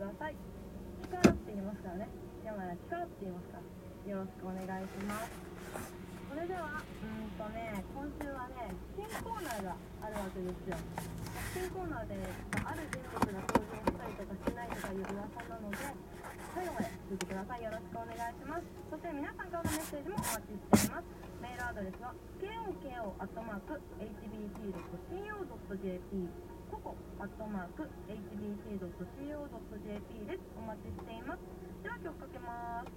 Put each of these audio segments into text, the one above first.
ださい。力って言いますからね。山谷力って言いますから。よろしくお願いします。それではうんとね今週はね新コーナーがあるわけですよ。新コーナーである人物が登場したりとかしないとかいう噂なので最後まで聞いてください。よろしくお願いします。そして皆さんからのメッセージもお待ちしています。メールアドレスは koko.hbc.co.jp ココアットマーク hbc.co.jp です。お待ちしています。では曲かけます。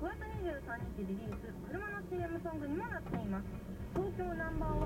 9月23日リリース車の CM ソングにもなっています。東京ナンバー